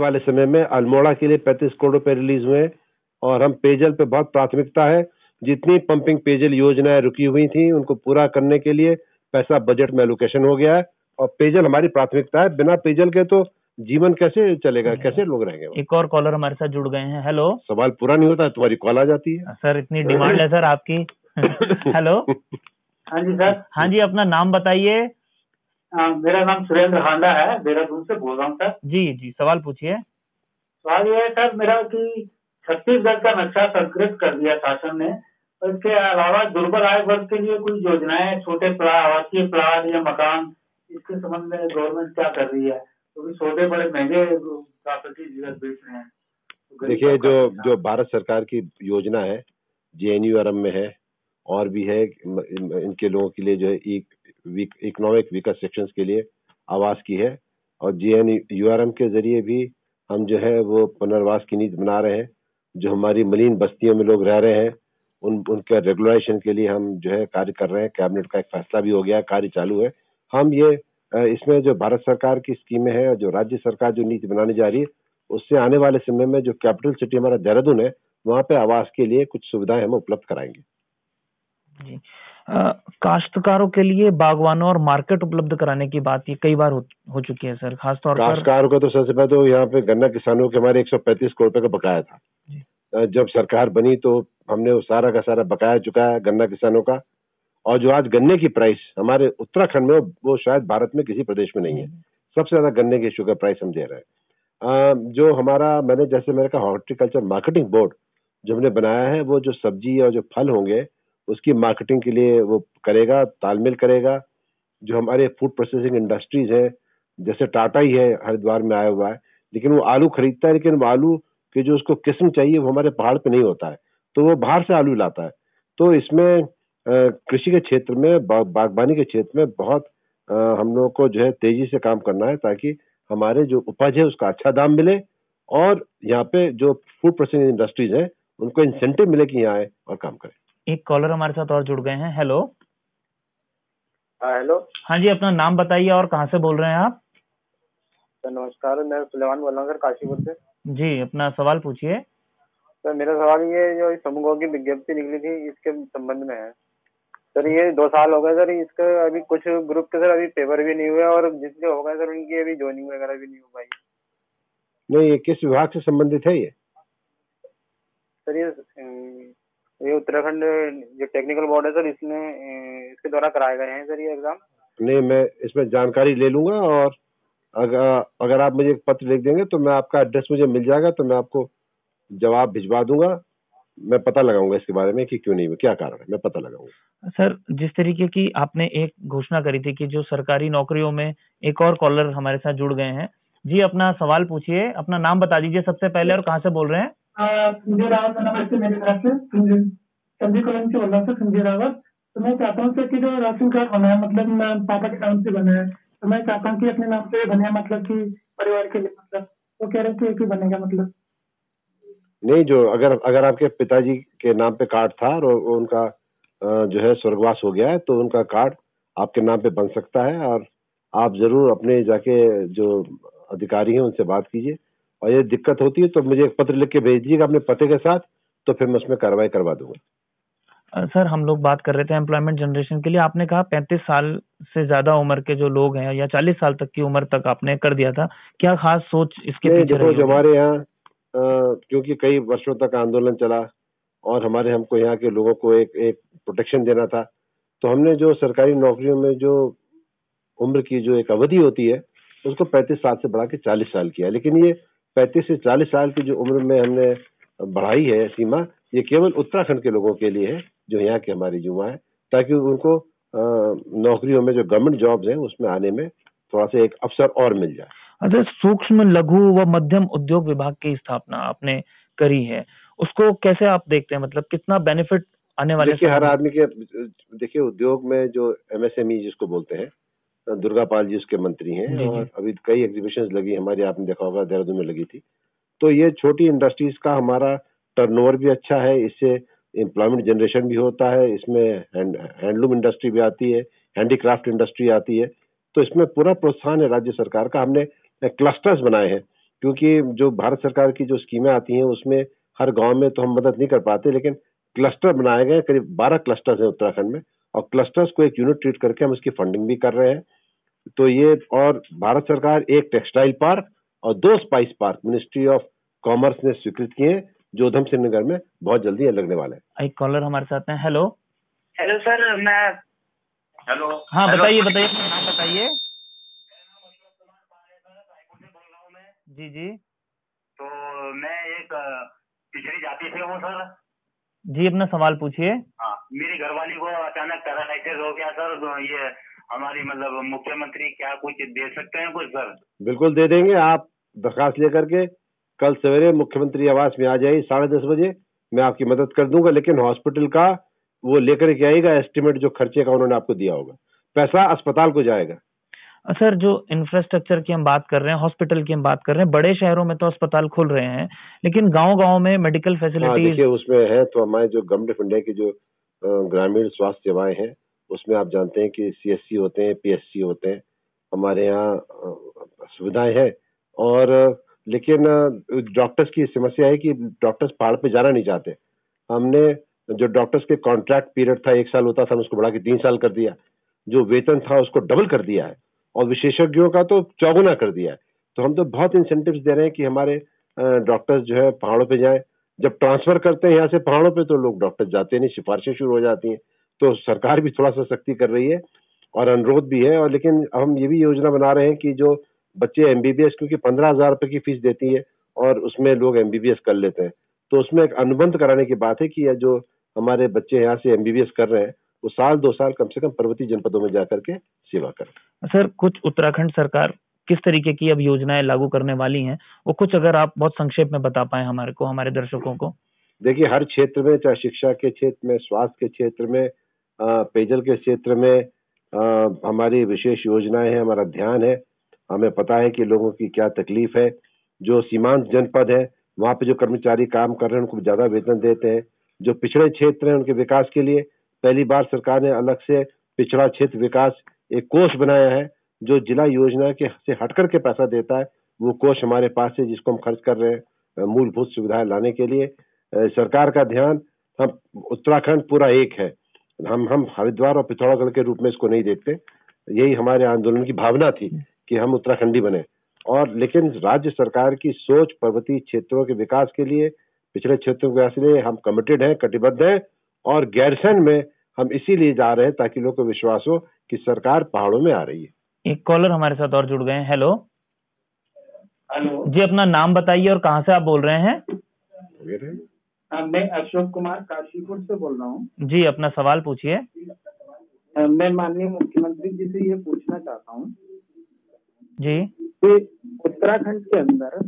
वाले समय में अल्मोड़ा के लिए 35 करोड़ रुपए रिलीज़ हुए और हम पेयजल पे बहुत प्राथमिकता है। जितनी पंपिंग पेयजल योजनाएँ रुकी हुई थी उनको पूरा करने के लिए पैसा बजट में एलोकेशन हो गया है और पेयजल हमारी प्राथमिकता है। बिना पेयजल के तो जीवन कैसे चलेगा? कैसे लोग रहेंगे एक और कॉलर हमारे साथ जुड़ गए हैं। हेलो सवाल पूरा नहीं होता तुम्हारी कॉल आ जाती है। सर इतनी डिमांड है सर आपकी। हेलो हाँ जी सर हाँ जी अपना नाम बताइए। आ, मेरा नाम सुरेंद्र हांडा है देहरादून से बोल रहा हूँ सर। जी जी सवाल पूछिए। सवाल ये है सर मेरा कि छत्तीसगढ़ का नक्शा संस्कृत कर दिया शासन ने इसके अलावा दुर्बल आय वर्ग के लिए कोई योजनाएँ छोटे प्ला आवासीय प्लाट या मकान इसके संबंध में गवर्नमेंट क्या कर रही है? क्योंकि तो सौदे बड़े महँगे प्रॉपर्टी डीलर बेच रहे हैं। तो देखिए जो जो भारत सरकार की योजना है जे में है और भी है इनके लोगों के लिए जो है इकोनॉमिक वीकर सेक्शंस के लिए आवास की है। और जे एन यू के ज़रिए भी हम जो है वो पुनर्वास की नीति बना रहे हैं। जो हमारी मलिन बस्तियों में लोग रह रहे हैं, उन, उनके रेगुलराइजेशन के लिए हम जो है कार्य कर रहे हैं। कैबिनेट का एक फैसला भी हो गया है कार्य चालू है। हम ये इसमें जो भारत सरकार की स्कीमें हैं और जो राज्य सरकार जो नीति बनाने जा रही है, उससे आने वाले समय में जो कैपिटल सिटी हमारा देहरादून है, वहाँ पे आवास के लिए कुछ सुविधाएँ हम उपलब्ध कराएँगे। जी। काश्तकारों के लिए बागवानों और मार्केट उपलब्ध कराने की बात ये कई बार हो, हो चुकी है सर खासतौर पर काश्तकारों को तो सबसे पहले तो यहाँ पे गन्ना किसानों के हमारे 135 करोड़ रुपए का बकाया था। जब सरकार बनी तो हमने वो सारा का सारा बकाया चुका है गन्ना किसानों का। और जो आज गन्ने की प्राइस हमारे उत्तराखंड में वो- वो शायद भारत में किसी प्रदेश में नहीं है। सबसे ज़्यादा गन्ने की शुगर प्राइस हम दे रहे हैं। जो हमारा मैंने जैसे मैंने कहा हॉर्टिकल्चर मार्केटिंग बोर्ड जो हमने बनाया है वो जो सब्ज़ी और जो फल होंगे उसकी मार्केटिंग के लिए वो करेगा, तालमेल करेगा। जो हमारे फ़ूड प्रोसेसिंग इंडस्ट्रीज़ है, जैसे टाटा ही है, हरिद्वार में आया हुआ है, लेकिन वो आलू खरीदता है, लेकिन वो आलू की जो उसको किस्म चाहिए, वो हमारे पहाड़ पे नहीं होता है। तो वो बाहर से आलू लाता है। तो इसमें कृषि के क्षेत्र में बागवानी के क्षेत्र में बहुत हम लोगों को जो है तेज़ी से काम करना है, ताकि हमारे जो उपज है, उसका अच्छा दाम मिले, और यहाँ पे जो फ़ूड प्रोसेसिंग इंडस्ट्रीज़ है, उनको इंसेंटिव मिले कि यहाँ आए और काम करें। एक कॉलर हमारे साथ और जुड़ गए हैं। हेलो हाँ हेलो हाँ जी अपना नाम बताइए और कहाँ से बोल रहे हैं आप? सर नमस्कार मैं सुलेमान बोल रहा हूँ। सर काशीपुर से जी अपना सवाल पूछिए। सर मेरा सवाल ये जो इस समूहों की विज्ञप्ति निकली थी इसके संबंध में है। सर ये दो साल हो गए सर इसके अभी कुछ ग्रुप के सर अभी पेपर भी नहीं हुए और जिसके हो गए सर उनकी अभी ज्वाइनिंग वगैरह भी नहीं हो पाई। नहीं ये किस विभाग से संबंधित है ये? सर ये ये उत्तराखंड जो टेक्निकल बोर्ड है सर इसने अ, इसके द्वारा कराए गए हैं सर ये एग्ज़ाम नहीं मैं इसमें जानकारी ले लूँगा और अगर अगर आप मुझे एक पत्र लिख देंगे तो मैं आपका एड्रेस मुझे मिल जाएगा तो मैं आपको जवाब भिजवा दूँगा। मैं पता लगाऊँगा इसके बारे में कि क्यों नहीं हुआ क्या कारण है मैं पता लगाऊँगा। सर जिस तरीके की आपने एक घोषणा करी थी कि जो सरकारी नौकरियों में एक और कॉलर हमारे साथ जुड़ गए हैं जी अपना सवाल पूछिए अपना नाम बता दीजिए सबसे पहले और कहाँ से बोल रहे हैं? संजय रावत नमस्ते मेरी तरफ़ से, संजय कॉलोनी से बोल रहा था, संजय रावत। तो मैं चाहता हूँ सर कि जो राशन कार्ड बना है मतलब पापा के नाम से बना है तो मैं चाहता हूँ कि अपने नाम से बने मतलब कि परिवार के लिए मतलब। वो कह रहे थे कि बनेगा मतलब। नहीं, जो अगर अगर आपके पिताजी के नाम पे कार्ड था और उनका जो है स्वर्गवास हो गया है तो उनका कार्ड आपके नाम पे बन सकता है। और आप ज़रूर अपने जाके जो अधिकारी हैं, उनसे बात कीजिए। और ये दिक्कत होती है तो मुझे एक पत्र लिख के भेज दीजिएगा अपने पते के साथ तो फिर मैं उसमें कार्रवाई करवा दूँगा। सर हम लोग बात कर रहे थे एम्प्लॉयमेंट जनरेशन के लिए। आपने कहा पैंतीस साल से ज़्यादा उम्र के जो लोग हैं या चालीस साल तक की उम्र तक आपने कर दिया था क्या खास सोच इसके पीछे देखो जो हमारे यहाँ क्योंकि कई वर्षों तक आंदोलन चला और हमारे हमको यहाँ के लोगों को एक एक प्रोटेक्शन देना था तो हमने जो सरकारी नौकरियों में जो उम्र की जो एक अवधि होती है उसको 35 साल से बढ़ा के 40 साल किया। लेकिन ये 35 से 40 साल की जो उम्र में हमने बढ़ाई है सीमा ये केवल उत्तराखंड के लोगों के लिए है जो यहाँ के हमारे युवा हैं ताकि उनको नौकरियों में जो गवर्नमेंट जॉब्स हैं उसमें आने में थोड़ा सा एक अवसर और मिल जाए। अच्छा सूक्ष्म लघु व मध्यम उद्योग विभाग की स्थापना आपने करी है उसको कैसे आप देखते हैं? मतलब कितना बेनिफिट आने वाले देखिए हर आदमी के देखिए उद्योग में जो एमएसएमई जिसको बोलते हैं दुर्गा पाल जी उसके मंत्री हैं। और अभी कई एग्जीबिशन लगी हमारी आपने देखा होगा देहरादून में लगी थी। तो ये छोटी इंडस्ट्रीज़ का हमारा टर्नओवर भी अच्छा है इससे एम्प्लॉयमेंट जनरेशन भी होता है इसमें हैंडलूम इंडस्ट्री भी आती है हैंडीक्राफ्ट इंडस्ट्री आती है। तो इसमें पूरा प्रोत्साहन है राज्य सरकार का। हमने क्लस्टर्स बनाए हैं क्योंकि जो भारत सरकार की जो स्कीमें आती हैं उसमें हर गाँव में तो हम मदद नहीं कर पाते लेकिन क्लस्टर बनाए गए करीब बारह क्लस्टर्स हैं उत्तराखंड में और क्लस्टर्स को एक यूनिट ट्रीट करके हम उसकी फंडिंग भी कर रहे हैं। तो ये और भारत सरकार एक टेक्सटाइल पार्क और दो spice park ministry of commerce ने स्वीकृत किए हैं जो उधम सिंह नगर में बहुत जल्दी लगने वाले हैं। एक कॉलर हमारे साथ हैं। हेलो। हेलो सर मैं हेलो। हाँ बताइए बताइए नाम बताइए। जी जी। तो मैं एक पिछड़ी जाति से हूँ सर। जी अपना सवाल पूछिए। हाँ मेरी घरवाली को अचानक पैरालाइसिस हो गया सर तो ये हमारी मतलब मुख्यमंत्री क्या कुछ दे सकते हैं कुछ सर? बिल्कुल दे देंगे। आप दरखास्त लेकर के कल सवेरे मुख्यमंत्री आवास में आ जाइए साढ़े दस बजे। मैं आपकी मदद कर दूँगा लेकिन हॉस्पिटल का वो लेकर के आएगा एस्टिमेट जो खर्चे का उन्होंने आपको दिया होगा। पैसा अस्पताल को जाएगा। सर जो इंफ्रास्ट्रक्चर की हम बात कर रहे हैं हॉस्पिटल की हम बात कर रहे हैं बड़े शहरों में तो अस्पताल खुल रहे हैं लेकिन गाँव गाँव में मेडिकल हाँ फैसिलिटीज़ उसमें है तो हमारे जो गवर्नमेंट ऑफ़ इंडिया की जो ग्रामीण स्वास्थ्य सेवाएँ हैं उसमें आप जानते हैं कि सीएससी होते हैं पीएससी होते हैं। हमारे यहाँ सुविधाएँ हैं। और, लेकिन डॉक्टर्स की समस्या है कि डॉक्टर्स पहाड़ पे जाना नहीं चाहते। हमने जो डॉक्टर्स के कॉन्ट्रैक्ट पीरियड था, एक साल होता था उसको बढ़ा के तीन साल कर दिया। जो वेतन था, उसको डबल कर दिया है। और विशेषज्ञों का तो चौगुना कर दिया है। तो हम तो बहुत इंसेंटिव्स दे रहे हैं कि हमारे डॉक्टर्स जो है पहाड़ों पे जाएँ। जब ट्रांसफ़र करते हैं यहाँ से पहाड़ों पे तो लोग डॉक्टर जाते नहीं, सिफारिशें शुरू हो जाती हैं। तो सरकार भी थोड़ा सा सख्ती कर रही है और अनुरोध भी है। और लेकिन हम ये भी योजना बना रहे हैं कि जो बच्चे एमबीबीएस क्योंकि पंद्रह हज़ार रुपए की फ़ीस देती है और उसमें लोग एमबीबीएस कर लेते हैं। तो उसमें एक अनुबंध कराने की बात है कि ये जो हमारे बच्चे यहाँ से एमबीबीएस कर रहे हैं वो साल दो साल कम से कम पर्वतीय जनपदों में जाकर के सेवा करें। सर कुछ उत्तराखंड सरकार किस तरीके की अब योजनाएँ लागू करने वाली हैं वो कुछ अगर आप बहुत संक्षेप में बता पाए हमारे को हमारे दर्शकों को। देखिए हर क्षेत्र में चाहे शिक्षा के क्षेत्र में स्वास्थ्य के क्षेत्र में पेयजल के क्षेत्र में हमारी विशेष योजनाएँ हैं, हमारा ध्यान है। हमें पता है कि लोगों की क्या तकलीफ़ है। जो सीमांत जनपद है, वहाँ पे जो कर्मचारी काम कर रहे हैं, उनको ज़्यादा वेतन देते हैं। जो पिछड़े क्षेत्र हैं, उनके विकास के लिए पहली बार सरकार ने अलग से पिछड़ा क्षेत्र विकास एक कोष बनाया है, जो जिला योजना के, से हटकर के पैसा देता है। वो कोष हमारे पास है, जिसको हम खर्च कर रहे हैं मूलभूत सुविधाएँ लाने के लिए। सरकार का ध्यान, हम उत्तराखंड पूरा एक है। हम हम हरिद्वार और पिथौरागढ़ के रूप में इसको नहीं देखते। यही हमारे आंदोलन की भावना थी कि हम उत्तराखंडी बने। और लेकिन राज्य सरकार की सोच पर्वतीय क्षेत्रों के विकास के लिए पिछड़े क्षेत्रों के विकास के लिए हम कमिटेड हैं कटिबद्ध हैं और गैरसैंण में हम इसीलिए जा रहे हैं ताकि लोगों को विश्वास हो कि सरकार पहाड़ों में आ रही है। एक कॉलर हमारे साथ और जुड़ गए हैं। हेलो हेलो जी अपना नाम बताइए और कहाँ से आप बोल रहे हाँ, मैं अशोक कुमार काशीपुर से बोल रहा हूँ। जी अपना सवाल पूछिए। मैं माननीय मुख्यमंत्री जी से ये पूछना चाहता हूँ जी। कि उत्तराखंड के अंदर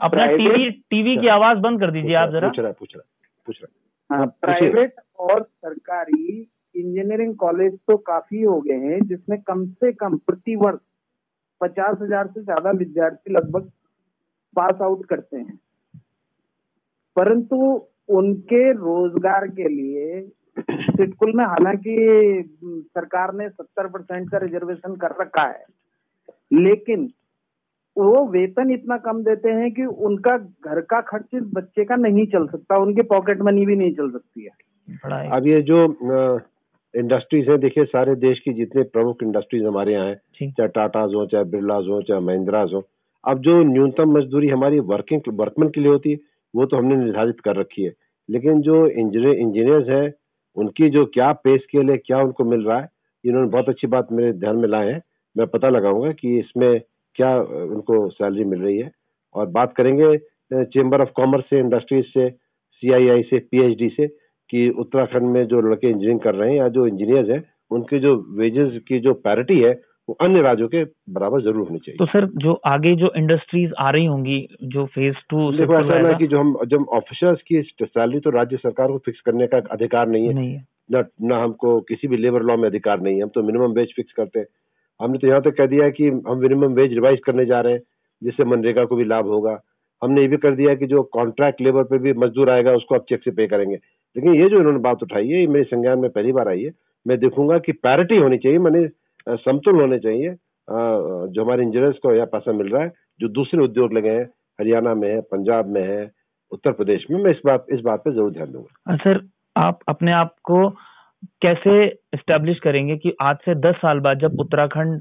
अपना टीवी टीवी की आवाज़ बंद कर दीजिए आप जरा। पूछ रहा पूछ रहा है पूछ रहा। हाँ, प्राइवेट और सरकारी इंजीनियरिंग कॉलेज तो काफ़ी हो गए हैं जिसमें कम से कम प्रति वर्ष पचास हज़ार से ज़्यादा विद्यार्थी लगभग पास आउट करते हैं। परंतु उनके रोज़गार के लिए सिटकुल में हालाँकि सरकार ने सत्तर परसेंट का रिजर्वेशन कर रखा है लेकिन वो वेतन इतना कम देते हैं कि उनका घर का खर्च इस बच्चे का नहीं चल सकता उनके पॉकेट मनी भी नहीं चल सकती है। अब ये जो इंडस्ट्रीज़ है देखिए सारे देश की जितने प्रमुख इंडस्ट्रीज़ हमारे यहाँ हैं चाहे टाटाज हो चाहे बिरलाज हो चाहे महिंद्राज हो अब जो न्यूनतम मजदूरी हमारी वर्किंग वर्कमैन के लिए होती है वो तो हमने निर्धारित कर रखी है। लेकिन जो इंजीनियर, इंजीनियर्स हैं, उनकी जो क्या पे स्केल है, क्या उनको मिल रहा है इन्होंने बहुत अच्छी बात मेरे ध्यान में लाए हैं। मैं पता लगाऊँगा कि इसमें क्या, उनको सैलरी मिल रही है। और बात करेंगे चेंबर ऑफ़ कॉमर्स से इंडस्ट्रीज़ से सीआईआई से पीएचडी से, कि उत्तराखंड में जो लड़के इंजीनियरिंग कर रहे हैं या जो इंजीनियर्स हैं, उनके जो वेजेस की जो पैरिटी है वो अन्य राज्यों के बराबर ज़रूर होनी चाहिए। तो सर जो आगे जो इंडस्ट्रीज़ आ रही होंगी जो फ़ेज़ टू देखो ऐसा ना कि जो हम जब ऑफिसर्स की सैलरी तो राज्य सरकार को फिक्स करने का अधिकार नहीं है। नहीं है। न न हमको किसी भी लेबर लॉ में अधिकार नहीं है। हम तो मिनिमम वेज फिक्स करते हैं। हमने तो यहाँ तक कह दिया है कि हम मिनिमम वेज रिवाइज करने जा रहे हैं जिससे मनरेगा को भी लाभ होगा। हमने ये भी कर दिया कि जो कॉन्ट्रैक्ट लेबर पे भी मजदूर आएगा उसको आप चेक से पे करेंगे। लेकिन ये जो इन्होंने बात उठाई है ये मेरे संज्ञान में पहली बार आई है। मैं देखूँगा कि पैरिटी होनी चाहिए मैंने समतुल होने चाहिए। जो हमारे इंजीनियर्स को यह पैसा मिल रहा है जो दूसरे उद्योग लगे हैं हरियाणा में है पंजाब में है उत्तर प्रदेश में मैं इस बात इस बात पे ज़रूर ध्यान दूँगा। सर आप अपने आप को कैसे एस्टेब्लिश करेंगे कि आज से दस साल बाद जब उत्तराखंड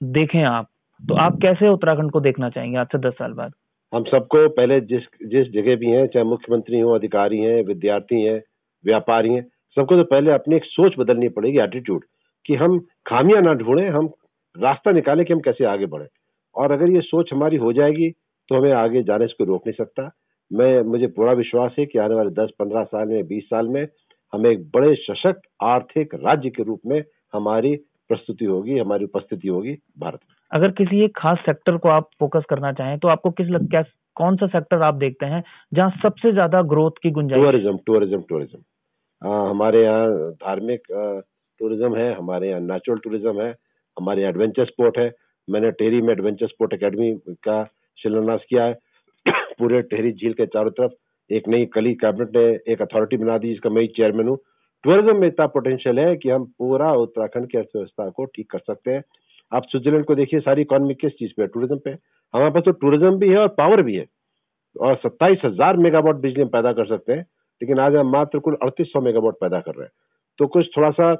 देखें आप तो आप कैसे उत्तराखंड को देखना चाहेंगे आज से दस साल बाद? हम सबको पहले जिस जिस जगह भी हैं चाहे मुख्यमंत्री हो अधिकारी हैं विद्यार्थी हैं व्यापारी हैं सबको तो पहले अपनी एक सोच बदलनी पड़ेगी एटीट्यूड कि हम खामियाँ ना ढूंढें हम रास्ता निकालें कि हम कैसे आगे बढ़े। और अगर ये सोच हमारी हो जाएगी तो हमें आगे जाने से कोई रोक नहीं सकता। मैं मुझे पूरा विश्वास है कि आने वाले दस पंद्रह साल में बीस साल में हमें एक बड़े सशक्त आर्थिक राज्य के रूप में हमारी प्रस्तुति होगी हमारी उपस्थिति होगी भारत में। अगर किसी एक खास सेक्टर को आप फोकस करना चाहें तो आपको किस लग, क्या कौन सा सेक्टर आप देखते हैं जहाँ सबसे ज़्यादा ग्रोथ की गुंजाइश टूरिज़्म टूरिज़्म टूरिज़्म हमारे यहाँ धार्मिक टूरिज़्म है, हमारे यहाँ नेचुरल टूरिज़्म है, हमारे यहाँ एडवेंचर स्पोर्ट है। मैंने टेहरी में एडवेंचर स्पोर्ट एकेडमी का शिलान्यास किया है। पूरे टेहरी झील के चारों तरफ़ एक नई कली कैबिनेट ने एक अथॉरिटी बना दी, जिसका मैं चेयरमैन हूँ। टूरिज़्म में इतना पोटेंशियल है कि हम पूरा उत्तराखंड की अर्थव्यवस्था को ठीक कर सकते हैं। आप स्विट्जरलैंड को देखिए, सारी इकोनॉमी किस चीज़ पे है? टूरिज़्म पे। हमारे पास तो टूरिज़्म भी है और पावर भी है। और सत्ताईस हज़ार मेगावाट बिजली हम पैदा कर सकते हैं, लेकिन आज हम मात्र कुल अड़तीस सौ मेगावाट पैदा कर रहे हैं। तो कुछ थोड़ा सा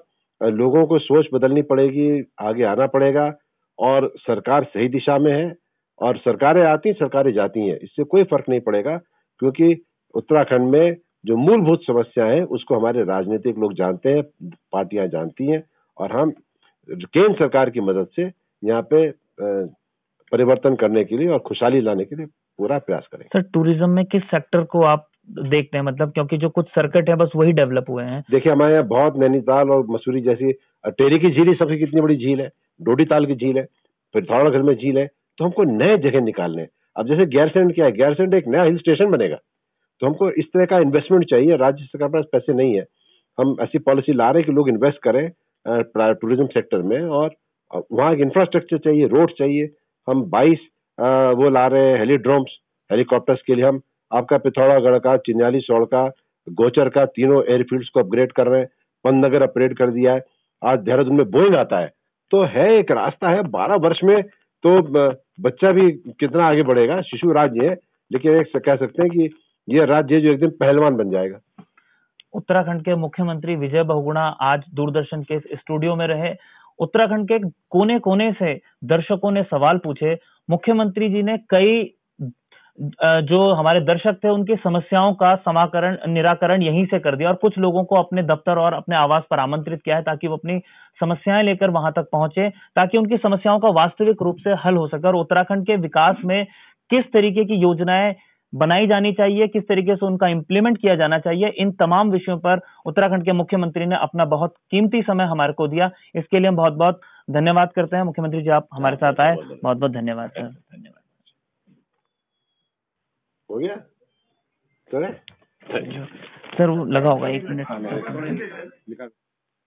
लोगों को सोच बदलनी पड़ेगी, आगे आना पड़ेगा और सरकार सही दिशा में है और सरकारें आती सरकारें जाती हैं। इससे कोई फ़र्क नहीं पड़ेगा क्योंकि उत्तराखंड में जो मूलभूत समस्या है, उसको हमारे राजनीतिक लोग जानते हैं, पार्टियाँ जानती हैं और हम केंद्र सरकार की मदद से यहाँ पे परिवर्तन करने के लिए और खुशहाली लाने के लिए पूरा प्रयास करेंगे। सर, टूरिज़्म में किस सेक्टर को आप देखते हैं मतलब क्योंकि जो कुछ सर्किट है बस वही डेवलप हुए हैं। देखिए हमारे यहाँ बहुत नैनीताल और मसूरी जैसी टेरी की झील ही सबसे कितनी बड़ी झील है डोडी ताल की झील है फिर धौड़ाघर में झील है तो हमको नए जगह निकालने अब जैसे गैरसैंड क्या है गैरसैंड एक नया हिल स्टेशन बनेगा तो हमको इस तरह का इन्वेस्टमेंट चाहिए राज्य सरकार के पास पैसे नहीं है। हम ऐसी पॉलिसी ला रहे हैं कि लोग इन्वेस्ट करें टूरिज़्म सेक्टर में और वहाँ इंफ्रास्ट्रक्चर चाहिए रोड चाहिए हम 22 अ, वो ला रहे हैं हेलीड्रोम्स हेलीकॉप्टर्स के लिए हम आपका पिथौरागढ़ का, चिन्याली सौड़ का, गोचर का तीनों एयरफील्ड्स को अपग्रेड कर रहे हैं पंतनगर अपग्रेड कर दिया है, आज देहरादून में बोइंग आता है। तो है एक रास्ता है, बारह वर्ष में तो बच्चा भी कितना आगे बढ़ेगा, शिशु राज्य है, लेकिन एक कह सकते हैं कि ये राज्य जो एक दिन पहलवान बन जाएगा। उत्तराखंड के मुख्यमंत्री विजय बहुगुणा आज दूरदर्शन के स्टूडियो में रहे। उत्तराखंड के कोने कोने से दर्शकों ने सवाल पूछे। मुख्यमंत्री जी ने कई जो हमारे दर्शक थे उनकी समस्याओं का समाकरण निराकरण यहीं से कर दिया और कुछ लोगों को अपने दफ्तर और अपने आवास पर आमंत्रित किया है ताकि वो अपनी समस्याएँ लेकर वहाँ तक पहुँचे ताकि उनकी समस्याओं का वास्तविक रूप से हल हो सके। और उत्तराखंड के विकास में किस तरीके की योजनाएँ बनाई जानी चाहिए किस तरीके से उनका इम्प्लीमेंट किया जाना चाहिए इन तमाम विषयों पर उत्तराखंड के मुख्यमंत्री ने अपना बहुत कीमती समय हमारे को दिया। इसके लिए हम बहुत बहुत धन्यवाद करते हैं। मुख्यमंत्री जी आप हमारे साथ आए। बहुत बहुत धन्यवाद सर। धन्यवाद। हो गया? चले। सर वो लगा होगा एक मिनट। निकाल।